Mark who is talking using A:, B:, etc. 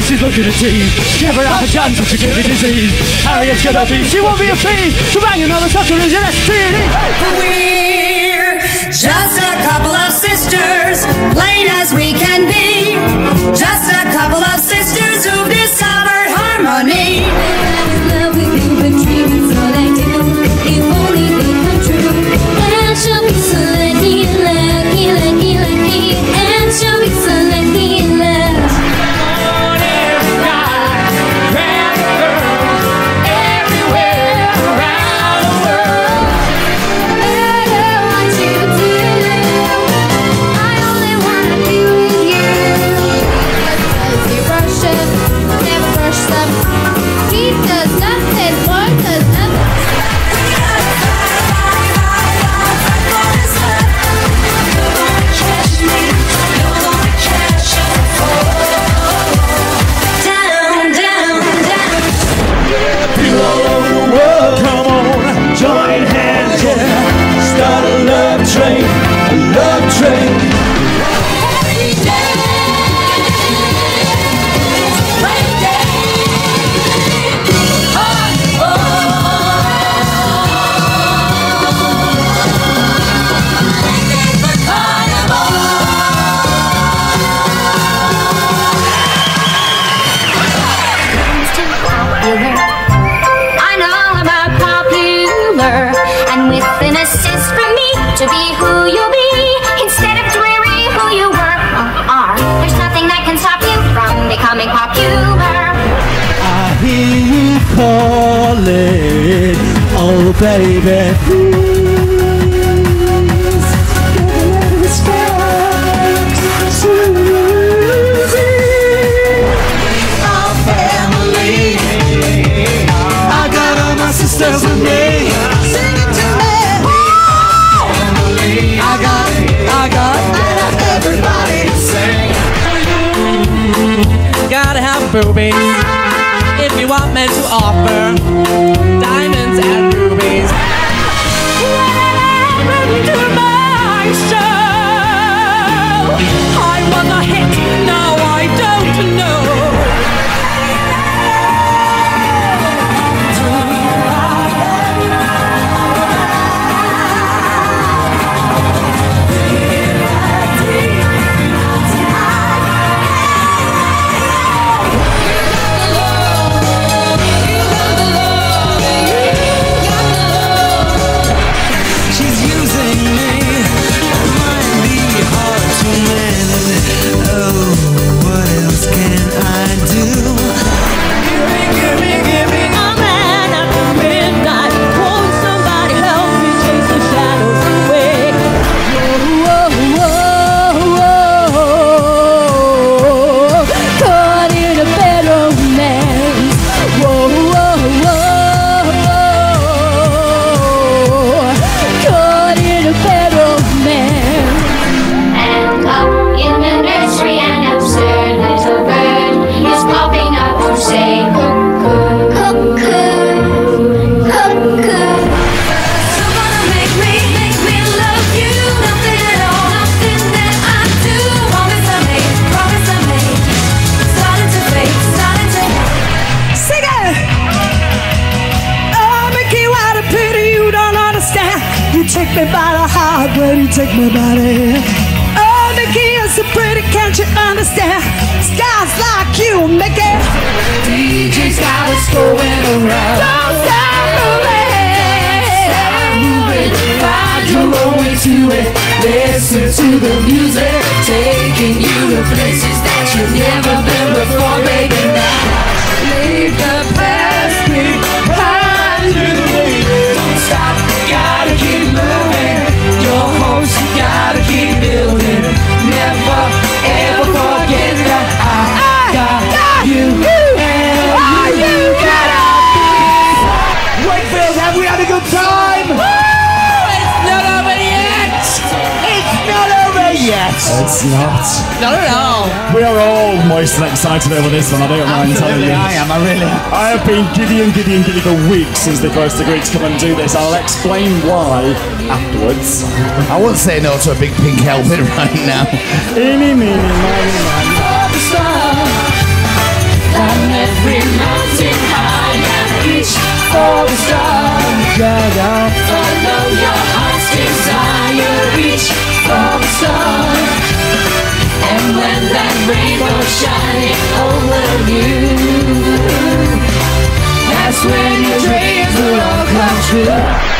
A: She's looking at tea. Give her half a chance if she give me disease. Harriet's gonna be. She won't be a fee. To bang another sucker as an STD.
B: We're just a couple of sisters, plain as we can be. Just a couple of sisters who've discovered harmony.
C: And with an assist from me to be who you'll be instead of dreary who you were or are. There's nothing that can stop you from becoming popular.
A: I hear you calling, oh baby, please. Give a little respect to Susie. Our family. I got all my sisters with me. Sing it to me.
D: Boobies if you want men to offer diamonds and rubies. I was
E: me
D: by the heart, but you take my body. Oh, Mickey, you're so pretty, can't you understand? Guys like you, Mickey. DJ's got us going around. Don't stop moving. Don't Stop moving. Find your own way to it. Listen to the music, It's not.
A: Not
D: at all.
A: We are all moist and excited over this one, I don't mind telling you.
F: I am, I really am.
A: I have been giddy and giddy and giddy for weeks since they first agreed to come and do this. I'll explain why afterwards.
F: I wouldn't say no to a big pink helmet right now.
A: Eeny, meeny, miny, miny.
B: every mountain high and reach for the stars. When your dreams will all come true.